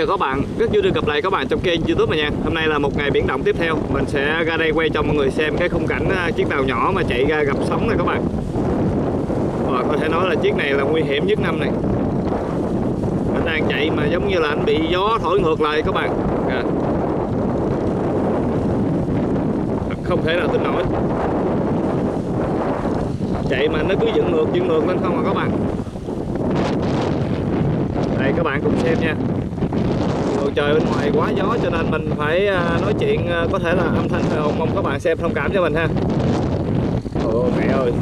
Chào các bạn, rất vui được gặp lại các bạn trong kênh youtube này nha. Hôm nay là một ngày biển động tiếp theo. Mình sẽ ra đây quay cho mọi người xem cái khung cảnh à, chiếc tàu nhỏ mà chạy ra gặp sóng này các bạn. Và có thể nói là chiếc này là nguy hiểm nhất năm này. Anh đang chạy mà giống như là anh bị gió thổi ngược lại các bạn. À Không thể nào tin nổi. Chạy mà nó cứ dựng ngược, dựng ngược lên không à các bạn. Đây các bạn cùng xem nha bầu trời bên ngoài quá gió, cho nên mình phải à, nói chuyện à, có thể là âm thanh à, ồn mong các bạn xem thông cảm cho mình ha. Ồ, mẹ ơi.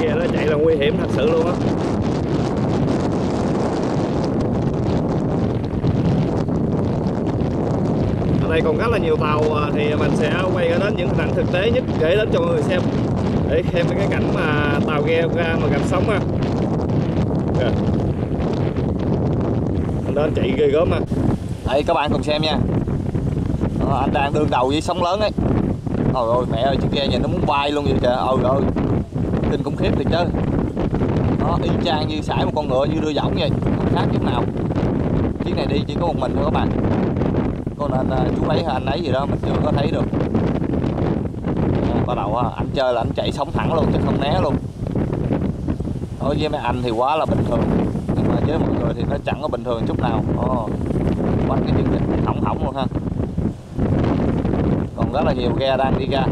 Kia nó chạy là nguy hiểm thật sự luôn á. Ở đây còn rất là nhiều tàu thì mình sẽ quay đến những hình ảnh thực tế nhất để đến cho mọi người xem. Để xem cái cảnh mà tàu ghe ra mà gặp sóng ha. Kìa lên chạy ghê gớm ha. Đây các bạn cùng xem nha. Đó, anh đang đương đầu với sóng lớn ấy. Ôi ôi mẹ ơi chiếc ghe nhìn nó muốn bay luôn vậy trời, ôi ôi Tin cũng khiếp thiệt chứ. Nó y chang như sải một con ngựa như đưa võng vậy. Không khác chút nào. Chiếc này đi chỉ có một mình thôi các bạn. Còn anh à, chú lấy anh ấy gì đó mình chưa có thấy được. À, bắt đầu anh chơi là anh chạy sóng thẳng luôn chứ không né luôn. Đối với mấy anh thì quá là bình thường với mọi người thì nó chẳng có bình thường chút nào. Oh, quanh cái chương trình hỏng hỏng luôn ha. Còn rất là nhiều ghe đang đi ra.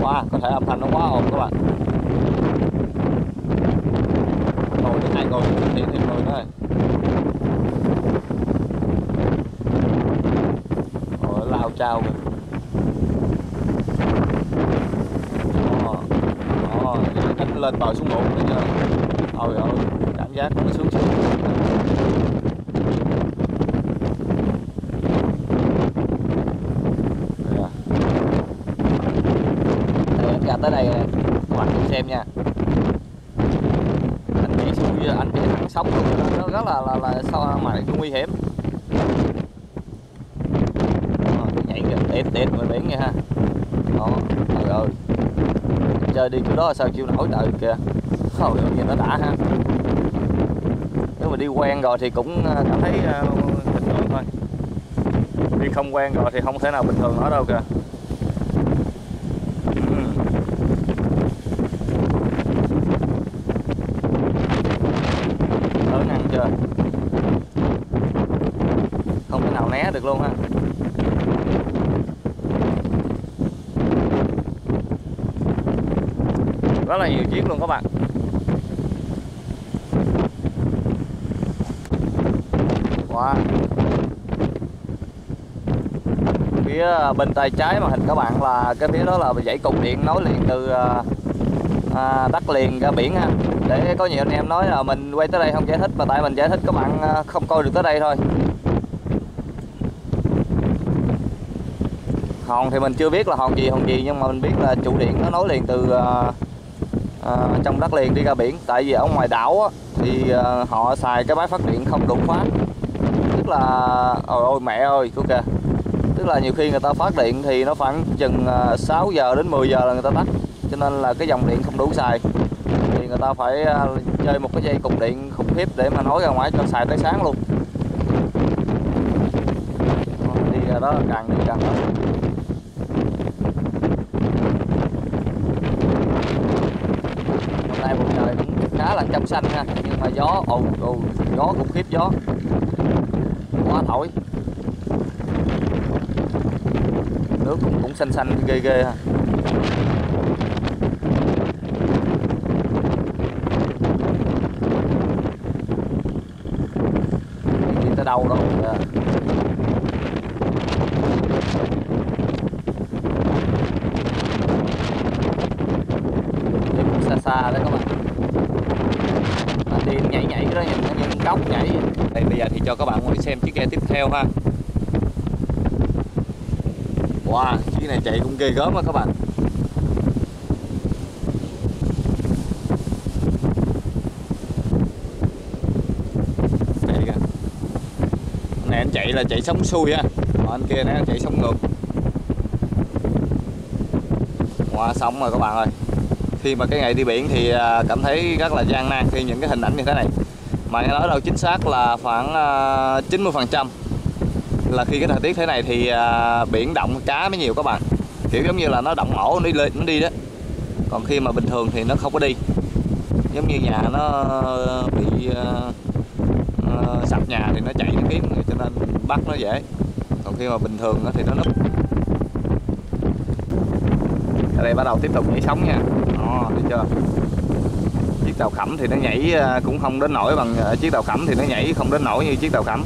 Wow, có thể âm thanh nó quá ồn các bạn. Ngồi đến hai ngồi thì thêm người nữa rồi Ôi, lao trao oh, đánh lên bờ xuống ngủ bây giờ ôi ôi cảm giác nó xuống xuống. Dạ. Anh ra tới đây các bạn cùng xem nha. Anh nhảy xuống anh nhảy thẳng sóng luôn. Nó rất là là là sao mà nguy hiểm. Nhảy gần tẹt tẹt ngoài biển nha ha. Đó, trời ơi. Chơi đi chỗ đó sao chịu nổi trời kìa thôi nhìn nó đã ha. Nếu mà đi quen rồi thì cũng à, cảm thấy à, bình thường thôi. Đi không quen rồi thì không thể nào bình thường nữa đâu kìa. Ừ. Lớn ăn chưa? Không thể nào né được luôn ha. Rất là nhiều chiếc luôn các bạn. Phía bên tay trái màn hình các bạn là cái phía đó là dãy cục điện nối liền từ à, à, đất liền ra biển ha. Để có nhiều anh em nói là mình quay tới đây không giải thích mà tại mình giải thích các bạn à, không coi được tới đây thôi. Hòn thì mình chưa biết là hòn gì hòn gì nhưng mà mình biết là trụ điện nó nối liền từ à, à, trong đất liền đi ra biển. Tại vì ở ngoài đảo á, thì à, họ xài cái máy phát điện không đủ khóa tức là, ôi ôi, mẹ ơi, cô kìa. Tức là nhiều khi người ta phát điện thì nó khoảng chừng à, 6 giờ đến 10 giờ là người ta tắt, cho nên là cái dòng điện không đủ xài. Thì người ta phải à, chơi một cái dây cục điện khủng khiếp để mà nối ra ngoài cho xài tới sáng luôn. Đi ra đó càng đi càng đó nay bầu trời cũng khá là trong xanh ha, nhưng mà gió, ồ ồ, gió khủng khiếp gió quá thổi. Nước cũng cũng xanh xanh, ghê ghê ha. Đi tới đâu đâu dạ. xa xa đấy các bạn. Đi nhảy nhảy đó nhìn, nó cốc nhảy. vậy đây, bây giờ thì cho các bạn ngồi xem chiếc ghe tiếp theo ha. Wow, chiếc này chạy cũng ghê gớm á các bạn. Đây kìa. Này anh chạy là chạy sóng xuôi ha còn anh kia nè, chạy sóng ngược. Wow sóng rồi các bạn ơi. Khi mà cái ngày đi biển thì à, cảm thấy rất là gian nan khi những cái hình ảnh như thế này mà nghe nói đâu chính xác là khoảng ờ, 90 à, phần trăm. Là khi cái thời tiết thế này thì ờ, biển động cá mới nhiều các bạn. Kiểu giống như là nó động ổ nó đi lên nó đi đó. Còn khi mà bình thường thì nó không có đi. Giống như nhà nó ờ, bị uh, sập nhà thì nó chạy nó kiếm cho nên bắt nó dễ. Còn khi mà bình thường thì nó núp. Ở đây bắt đầu tiếp tục nhảy sóng nha. Đó thấy chưa? Chiếc tàu khẩm thì nó nhảy à, cũng không đến nổi bằng à, chiếc tàu khẩm thì nó nhảy không đến nổi như chiếc tàu khẩm.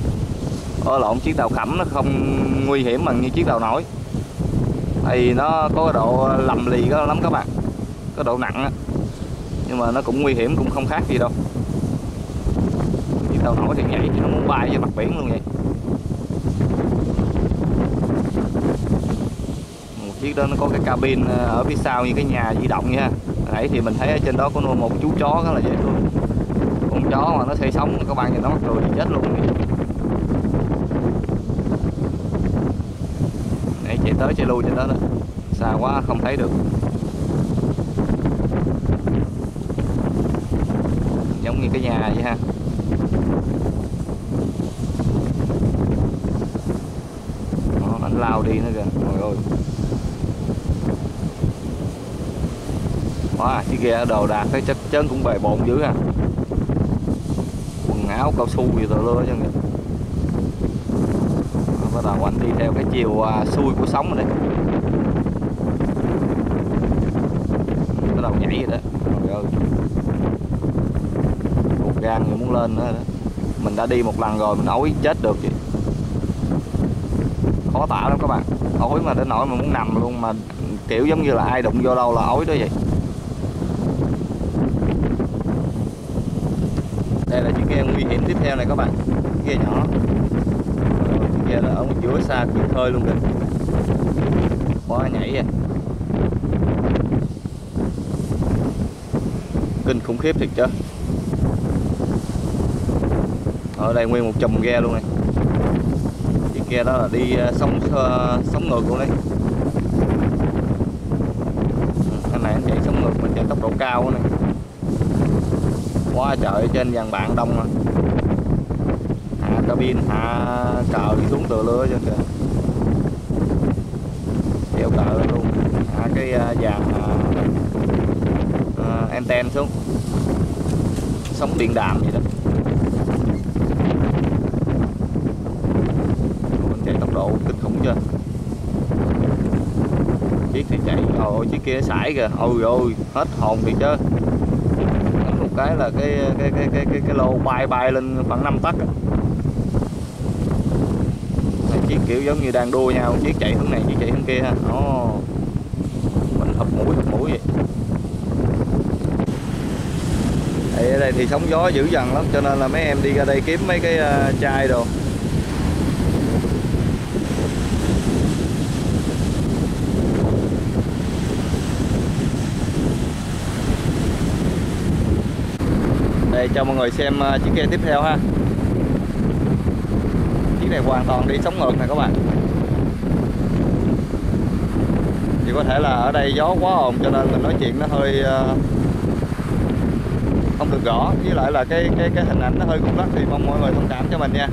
Ở lộn, chiếc tàu khẩm nó không nguy hiểm bằng như chiếc tàu nổi. Thì nó có độ lầm lì đó lắm các bạn, có độ nặng á. Nhưng mà nó cũng nguy hiểm, cũng không khác gì đâu. Chiếc tàu nổi thì nhảy thì nó muốn bay với mặt biển luôn vậy. Một chiếc đó nó có cái cabin à, ở phía sau như cái nhà di động nha nãy thì mình thấy ở trên đó có nuôi một chú chó rất là dễ thương con chó mà nó xây sống các bạn nhìn nó mắc rồi thì chết luôn. Nãy chạy tới chạy lui trên đó đó. Xa quá, không thấy được. Giống như cái nhà vậy ha. Nó lao đi nữa kìa, trời ơi. Wow, chiếc ghe đồ đạc thấy chắc chắn cũng bề bộn dữ ha quần áo cao su gì tờ lưa chứ kìa. Bắt đầu anh đi theo cái chiều à, xuôi của sóng rồi đấy. Bắt đầu nhảy rồi đó trời ơi. Gan người muốn lên nữa đó. Mình đã đi một lần rồi mình ối chết được vậy khó tả lắm các bạn. Ối mà đến nỗi mà muốn nằm luôn mà kiểu giống như là ai đụng vô đâu là ối đó vậy. Đây là chiếc ghe nguy hiểm tiếp theo này các bạn. Chiếc ghe nhỏ. Chiếc ghe là ở giữa xa biển khơi luôn kìa. Quá nhảy à kinh khủng khiếp thiệt chứ. Ở đây nguyên một chùm ghe luôn này. Chiếc ghe đó là đi ờ, sóng ờ, sóng ngược luôn đấy. Ừ, anh này anh chạy sóng ngược mình chạy tốc độ cao này quá trời trên dàn bạn đông mà hạ cabin hạ cờ đi xuống từ lửa trên kìa. Treo cờ luôn. Hạ cái à, dàn uh, anten xuống. Sóng điện đàm vậy đó. Mình chạy tốc độ kinh khủng chưa? Chiếc thì chạy ôi chiếc kia sải kìa. Ôi ôi hết hồn thì chứ cái là cái cái cái cái cái, cái lô bay bay lên khoảng 5 tấc chiếc kiểu giống như đang đua nhau chiếc chạy hướng này chiếc chạy hướng kia ha. Nó mình hợp mũi hợp mũi vậy. Đây, ở đây thì sóng gió dữ dằn lắm cho nên là mấy em đi ra đây kiếm mấy cái uh, chai đồ. Đây cho mọi người xem ờ, chiếc ghe tiếp theo ha. Chiếc này hoàn toàn đi sóng ngược này các bạn. Chỉ có thể là ở đây gió quá ồn cho nên mình nói chuyện nó hơi ờ, không được rõ. Với lại là cái cái cái hình ảnh nó hơi khung lắc thì mong mọi người thông cảm cho mình nha.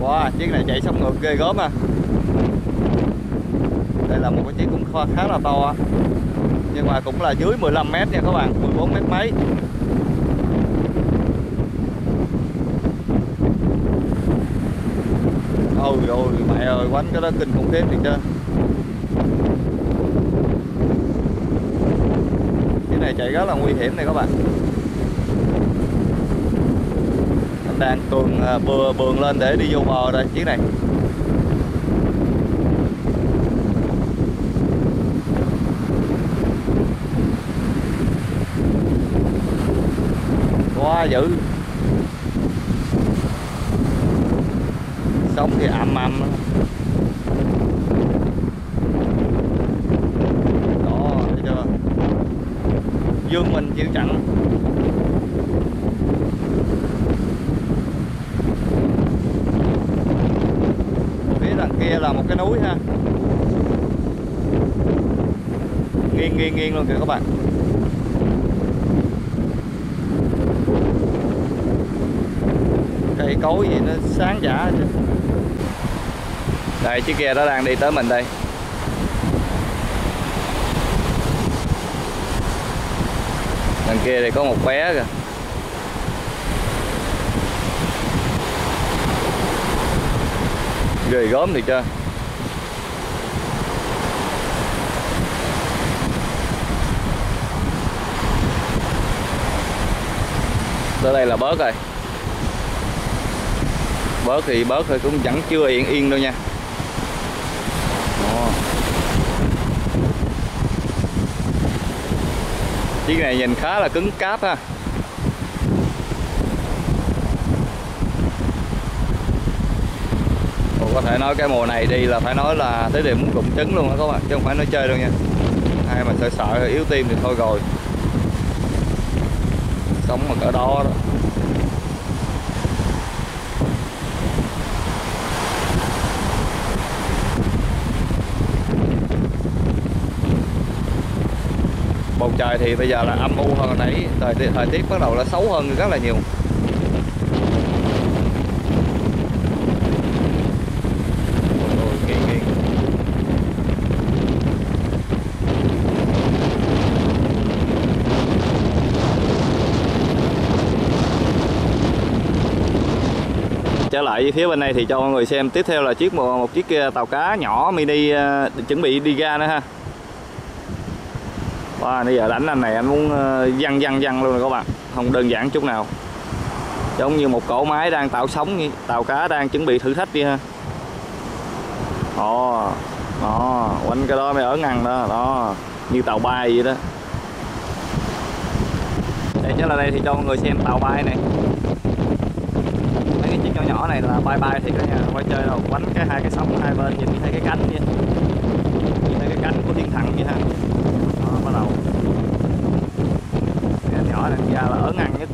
Wow chiếc này chạy sóng ngược ghê gớm à. Đây là một cái chiếc cũng khá là to nhưng mà cũng là dưới 15 mét nha các bạn 14 mét mấy. Ôi ôi mẹ ơi, quánh cái đó kinh khủng khiếp thiệt chứ. Cái này chạy rất là nguy hiểm này các bạn. Anh đang tuần à, bừa, bường lên để đi vô bờ đây, chiếc này quá dữ. Sóng thì ầm ầm đó, thấy chưa? Dương mình chịu chẳng. Phía đằng kia là một cái núi ha. Nghiêng nghiêng nghiêng luôn kìa các bạn. Cây cối gì nó sáng giả chứ đây, chiếc kia nó đang đi tới mình đây. Đằng kia thì có một bé kìa. Ghê gớm thì chưa? Tới đây là bớt rồi bớt thì bớt thôi cũng vẫn chưa yên yên đâu nha. Chiếc này nhìn khá là cứng cáp ha. Ồ, có thể nói cái mùa này đi là phải nói là tới điểm muốn rụng trứng luôn đó các bạn chứ không phải nói chơi đâu nha. Ai mà sợ sợ yếu tim thì thôi rồi. Sống mà cỡ đó đó. Bầu trời thì bây giờ là âm u hơn hồi nãy. Thời tiết thời tiết bắt đầu là xấu hơn rất là nhiều. Trở lại với phía bên này thì cho mọi người xem. Tiếp theo là chiếc một, một chiếc à, tàu cá nhỏ mini uh, chuẩn bị đi ra nữa ha. Wow, bây giờ đánh anh này anh muốn ờ, văng văng văng luôn rồi các bạn. Không đơn giản chút nào. Giống như một cỗ máy đang tạo sóng tàu cá đang chuẩn bị thử thách đi ha. Ồ ồ quanh cái đó mới ở ngăn đó đó như tàu bay vậy đó. Đây chắc là đây thì cho mọi người xem tàu bay này. Mấy cái chiếc nhỏ nhỏ này là bay bay thì cả nhà quay chơi đâu. Quánh cái hai cái sóng hai bên nhìn thấy cái cánh vậy nhìn thấy cái cánh của thiên thần vậy ha đó bắt đầu cái nhỏ này ra là ở ngăn nhất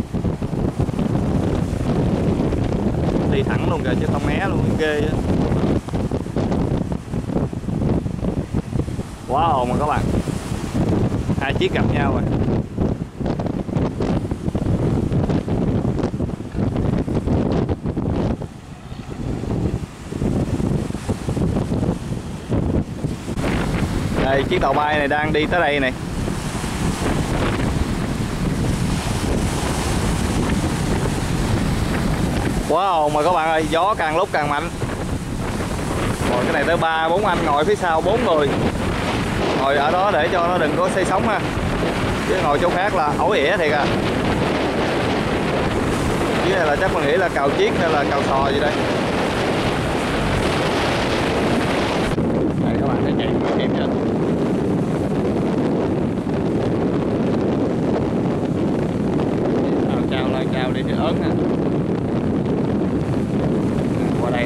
đi thẳng luôn kìa chứ không né luôn ghê á. Quá ồn mà các bạn. Hai chiếc gặp nhau rồi. Đây, chiếc tàu bay này đang đi tới đây này. Quá ồn mà các bạn ơi, gió càng lúc càng mạnh. Rồi, cái này tới ba, bốn anh ngồi phía sau, bốn người. Ngồi ở đó để cho nó đừng có xây sóng ha. Chứ ngồi chỗ khác là ẩu ỉa thiệt à. Dưới này là chắc mình nghĩ là cào chiếc hay là cào sò gì đây. Đây các bạn thấy chạy kịp chưa? Chào chao chào đi thì ớn nè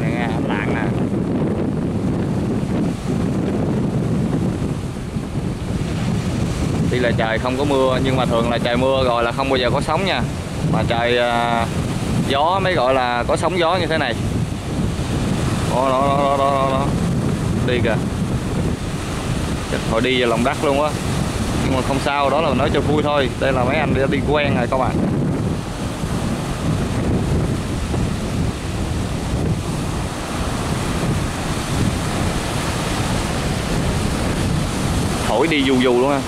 đây nè nghe âm lạng nè. Tuy là trời không có mưa nhưng mà thường là trời mưa rồi là không bao giờ có sóng nha. Mà trời uh, gió mới gọi là có sóng gió như thế này. Đó đó đó đó đó, đó. đi kìa. Chắc hồi đi vào lòng đất luôn á. Nhưng mà không sao đó là nói cho vui thôi. Đây là mấy anh đi quen rồi các bạn. Thổi đi dù dù luôn ha